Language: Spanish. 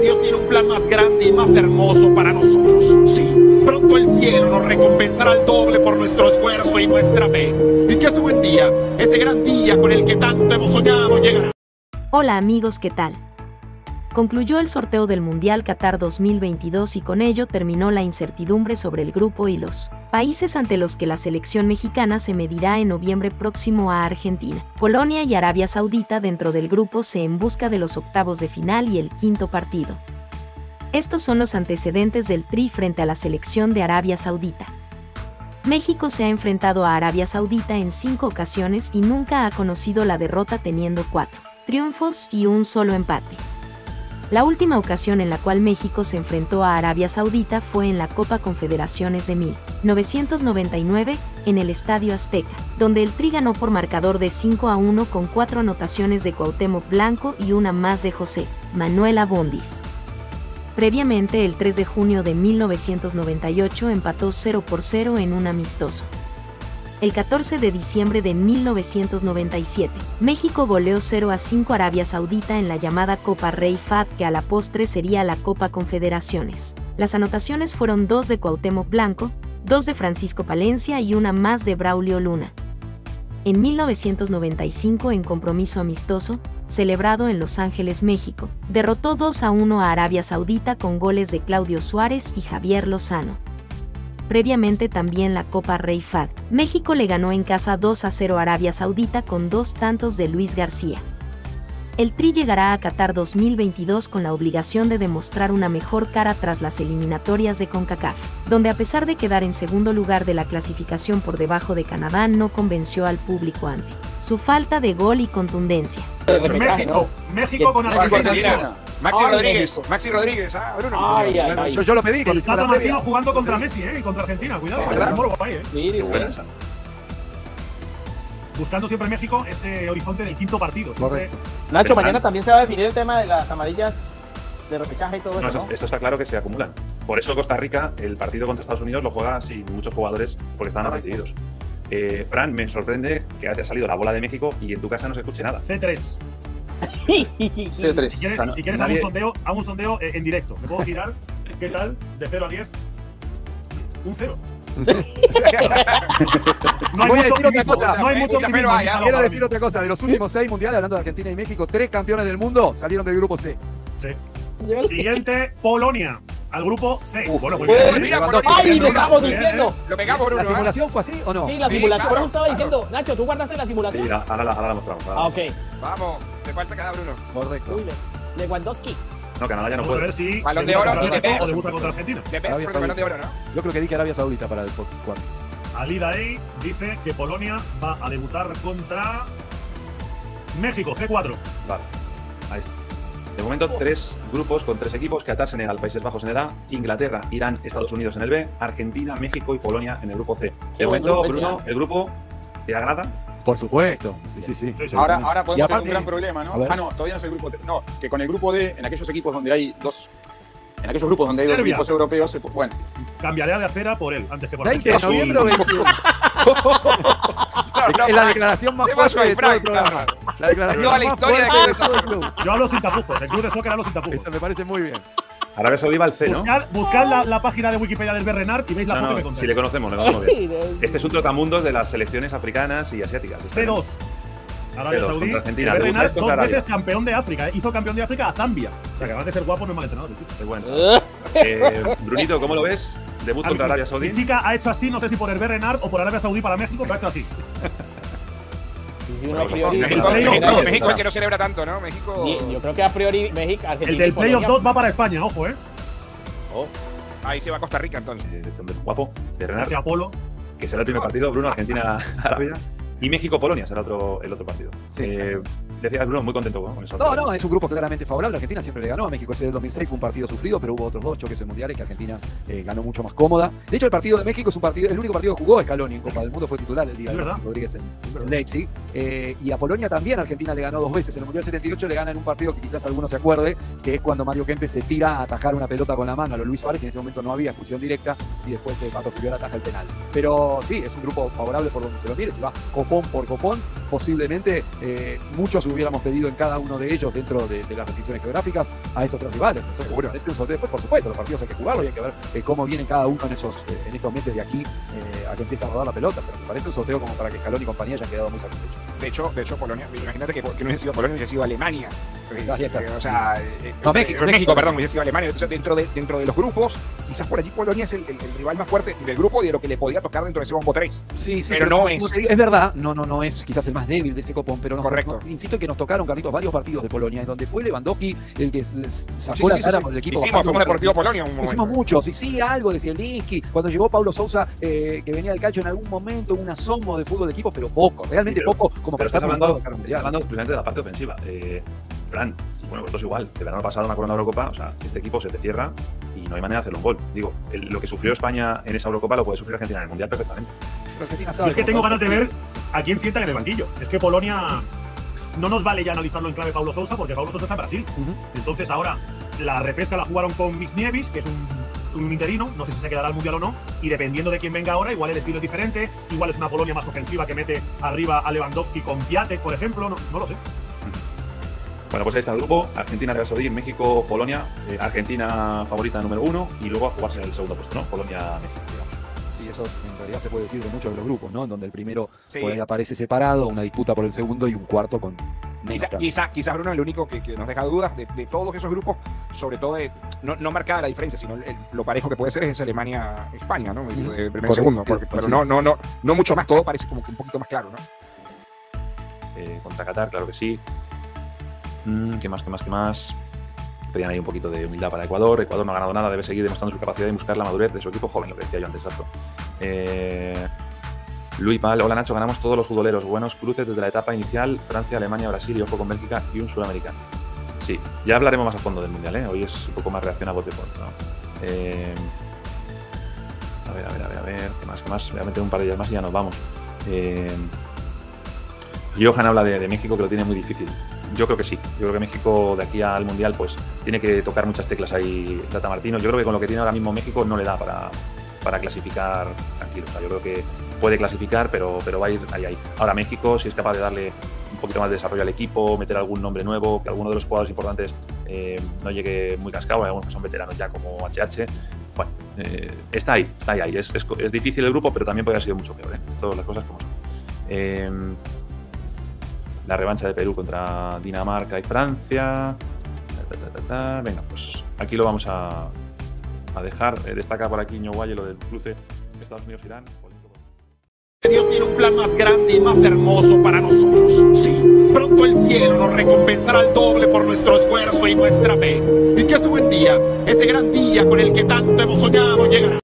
Dios tiene un plan más grande y más hermoso para nosotros. Sí, pronto el cielo nos recompensará al doble por nuestro esfuerzo y nuestra fe. Y que ese buen día, ese gran día con el que tanto hemos soñado, llegará. Hola amigos, ¿qué tal? Concluyó el sorteo del Mundial Qatar 2022 y con ello terminó la incertidumbre sobre el grupo y los países ante los que la selección mexicana se medirá en noviembre próximo a Argentina, Polonia y Arabia Saudita dentro del grupo C en busca de los octavos de final y el quinto partido. Estos son los antecedentes del Tri frente a la selección de Arabia Saudita. México se ha enfrentado a Arabia Saudita en cinco ocasiones y nunca ha conocido la derrota teniendo cuatro triunfos y un solo empate. La última ocasión en la cual México se enfrentó a Arabia Saudita fue en la Copa Confederaciones de 1999, en el Estadio Azteca, donde el Tri ganó por marcador de 5 a 1 con cuatro anotaciones de Cuauhtémoc Blanco y una más de José Manuel Abondis. Previamente, el 3 de junio de 1998 empató 0 por 0 en un amistoso el 14 de diciembre de 1997, México goleó 0 a 5 Arabia Saudita en la llamada Copa Rey Fad que a la postre sería la Copa Confederaciones. Las anotaciones fueron dos de Cuauhtémoc Blanco, dos de Francisco Palencia y una más de Braulio Luna. En 1995, en compromiso amistoso, celebrado en Los Ángeles, México, derrotó 2 a 1 a Arabia Saudita con goles de Claudio Suárez y Javier Lozano previamente también la Copa Rey Fad. México le ganó en casa 2 a 0 a Arabia Saudita con dos tantos de Luis García. El Tri llegará a Qatar 2022 con la obligación de demostrar una mejor cara tras las eliminatorias de CONCACAF, donde a pesar de quedar en segundo lugar de la clasificación por debajo de Canadá no convenció al público ante su falta de gol y contundencia. México, México con Argentina. Maxi Rodríguez, Maxi Rodríguez, ah, Bruno. Ay, ay, ay. Yo, yo lo pedí. El Tata Martino jugando contra Messi, ¿eh? Y contra Argentina, cuidado. ¿Verdad? Morbo ahí, ¿eh? Sí, sí, bueno. Buscando siempre México ese horizonte del quinto partido. Siempre- Correcto. Nacho, mañana también se va a definir el tema de las amarillas de repechaje y todo No, eso, eso, ¿no? eso está claro que se acumulan. Por eso Costa Rica, el partido contra Estados Unidos, lo juega sin muchos jugadores porque están decididos. Eh, Fran, me sorprende que haya salido la bola de México y en tu casa no se escuche nada. C3. C3. Si quieres, O sea, no- si quieres nadie- hago un sondeo, hago un sondeo eh, en directo. ¿Me puedo girar? ¿Qué tal? De 0 a 10. Un 0. No hay Voy a mucho decir otra cosa. No hay mucho hay, Quiero decir otra cosa. De los últimos seis mundiales, hablando de Argentina y México, tres campeones del mundo salieron del grupo C. Sí. Siguiente, Polonia. Al grupo C. Bueno, pues Pues bien. mira. Polonia, ¡Ay, lo estamos diciendo! Lo pegamos, Bruno. ¿La ¿eh? simulación fue así o no? Sí, la Sí, simulación. Por eso estaba diciendo, Nacho, ¿tú guardaste la Sí, simulación? ahora, la- ahora la mostramos. ahora la Ah, ok. Vamos, te falta cada Bruno. Correcto. Lewandowski. No, Canadá ya no puede. ver si. Balón de oro y de pez. o debuta contra Argentina. De Arabia Pes, balón de oro, ¿no? Yo creo que dije Arabia Saudita para el cuarto. Ali Daei dice que Polonia va a debutar contra México, C4. Vale. Ahí está. De momento, tres grupos con tres equipos: Qatar, Senegal, Países Bajos en el A, Inglaterra, Irán, Estados Unidos en el B, Argentina, México y Polonia en el grupo C. De momento, Bruno, el grupo te agrada. Por supuesto. Sí, sí, sí. Ahora, ahora podemos aparte- tener un gran problema, ¿no? Ah, no, todavía no es el grupo D. No, que con el grupo D, en aquellos equipos donde hay dos. En aquellos grupos donde hay dos equipos europeos, se- bueno, Cambiaré de acera por él antes que por 20 de noviembre o 21. es la declaración más ¿Qué pasó fuerte ahí, de todo el Frank? programa. La declaración Toda la más historia de que el. Yo hablo sin tapujos. El club de soccer hablo sin tapujos. Esto me parece muy bien. Arabia Saudí va al C, ¿no? Buscad, buscad la, la página de Wikipedia del Bernard y veis la No, foto no, que conté. si le conocemos, le conocemos bien. Este es un trotamundos de las selecciones africanas y asiáticas. C2. Arabia C2 Saudí. contra Argentina. Debutáis dos Arabia. veces campeón de África. ¿eh? Hizo campeón de África a Zambia. O sea que además de ser guapo no es mal entrenador. Qué bueno. Eh, Brunito, ¿cómo lo ves? Debut contra Arabia Mi Saudí. chica ha hecho así, no sé si por el Bernard o por Arabia Saudí para México, pero ha hecho así. A priori. México, México, México, México. México es que no celebra tanto, ¿no? México. Yo creo que a priori México, Argentina. El del Playoff 2 va para España, ojo, eh. Ahí se va a Costa Rica entonces. Este hombre guapo, de Renard, Apolo. que será el primer partido. Bruno, Argentina, Arabia. Y México-Polonia será otro, el otro partido. Sí. Eh, decías, Bruno, muy contento con eso. No, no, es un grupo claramente favorable. Argentina siempre le ganó a México. Ese del 2006 fue un partido sufrido, pero hubo otros dos choques en mundiales que Argentina eh, ganó mucho más cómoda. De hecho, el partido de México es un partido, el único partido que jugó Scaloni en Copa del Mundo fue titular el día de verdad. Rodríguez en, en Leipzig. Eh, y a Polonia también Argentina le ganó dos veces. En el Mundial 78 le gana en un partido que quizás alguno se acuerde, que es cuando Mario Kempes se tira a atajar una pelota con la mano a lo Luis Suárez, y en ese momento no había expulsión directa, y después eh, Pato Figueroa ataja el penal. Pero sí, es un grupo favorable por donde se lo mire, se va copón por copón. Posiblemente eh, muchos hubiéramos pedido en cada uno de ellos, dentro de, de las restricciones geográficas, a estos tres rivales. Entonces, Seguro. es un sorteo. Después, por supuesto, los partidos hay que jugarlos y hay que ver eh, cómo viene cada uno en, esos, eh, en estos meses de aquí eh, a que empiece a rodar la pelota. Pero me parece un sorteo como para que Calón y compañía hayan quedado muy satisfechos. De hecho, de hecho, Polonia, imagínate que, que no hubiese sido Polonia, hubiese sido Alemania. O sea, eh, No, eh, México, México. perdón, hubiese sido Alemania. Entonces, dentro de, dentro de los grupos, quizás por allí Polonia es el, el- el rival más fuerte del grupo y de lo que le podía tocar dentro de ese bombo 3. Sí, sí, Pero no es. digo, es verdad, no, no, no es quizás el más débil de este copón, pero nos- Correcto. insisto que nos tocaron, Carlitos, varios partidos de Polonia, en donde fue Lewandowski el que les sacó Sí, sí, la cara sí. por el equipo. Hicimos, fuimos un Deportivo partido. Polonia un momento. Hicimos muchos, y sí, algo de Zielinski, cuando llegó Pablo Sousa, eh, que venía del calcio en algún momento, un asomo de fútbol de equipo, pero poco, realmente Sí, pero- poco, como para Pero estás estar hablando, hablando simplemente de la parte ofensiva. Eh, Fran, y bueno, vosotros igual, el verano pasado me acuerdo en la Eurocopa, o sea, este equipo se te cierra y no hay manera de hacerle un gol. Digo, el- lo que sufrió España en esa Eurocopa lo puede sufrir Argentina en el Mundial perfectamente. Yo es que tengo ganas de ver a quién sientan en el banquillo. Es que Polonia no nos vale ya analizarlo en clave Paulo Sousa porque Paulo Sousa está en Brasil. Entonces ahora la repesca la jugaron con Nieves, que es un, un interino, no sé si se quedará al mundial o no, y dependiendo de quién venga ahora, igual el estilo es diferente, igual es una Polonia más ofensiva que mete arriba a Lewandowski con Piatek, por ejemplo, no, no lo sé. Bueno, pues ahí está el grupo. Argentina, Arabia Saudí, México, Polonia. eh, Argentina favorita número uno y luego a jugarse el segundo puesto, ¿no? Polonia, México, digamos. Sí, eso en realidad se puede decir de muchos de los grupos, ¿no? En donde el primero Sí. por ahí aparece separado, una disputa por el segundo y un cuarto con menos Quizá, chance. quizá, Bruno es el único que, que nos deja dudas de, de todos esos grupos, sobre todo de, no, no marcada la diferencia, sino el- el- lo parejo que puede ser es Alemania-España, ¿no? Ujú. De primer Correcto, segundo, porque- pero no, no, no, no mucho más, todo parece como que un poquito más claro, ¿no? Eh, contra Qatar, claro que sí. Mm, ¿Qué más, qué más, qué más? Pedían ahí un poquito de humildad para Ecuador. Ecuador no ha ganado nada, debe seguir demostrando su capacidad de buscar la madurez de su equipo joven, lo que decía yo antes, exacto. Eh, Luis Pal, hola Nacho, ganamos todos los futboleros. Buenos cruces desde la etapa inicial, Francia, Alemania, Brasil y ojo con Bélgica y un sudamericano. Sí, ya hablaremos más a fondo del Mundial, ¿eh? Hoy es un poco más reacción a bote. ¿no? Eh, a ver, a ver, a ver, a ver, ¿qué más, qué más? Voy a meter un par de días más y ya nos vamos. Eh, Johan habla de México que lo tiene muy difícil. Yo creo que sí. Yo creo que México de aquí al Mundial pues tiene que tocar muchas teclas ahí Tata Martino. Yo creo que con lo que tiene ahora mismo México no le da para, para clasificar tranquilo. O sea, yo creo que puede clasificar, pero, pero va a ir ahí, ahí. Ahora México, si es capaz de darle un poquito más de desarrollo al equipo, meter algún nombre nuevo, que alguno de los jugadores importantes eh, no llegue muy cascado, hay algunos que son veteranos ya como HH. Bueno, eh, está ahí, está ahí. ahí. Es, es- es difícil el grupo, pero también puede haber sido mucho peor. ¿eh? Todas las cosas como son. La revancha de Perú contra Dinamarca y Francia. Venga, pues aquí lo vamos a, a dejar. Eh, destaca por aquí Ñoguaye lo del cruce Estados Unidos-Irán. Dios tiene un plan más grande y más hermoso para nosotros. Sí, pronto el cielo nos recompensará al doble por nuestro esfuerzo y nuestra fe. Y que ese buen día, ese gran día con el que tanto hemos soñado, llegará.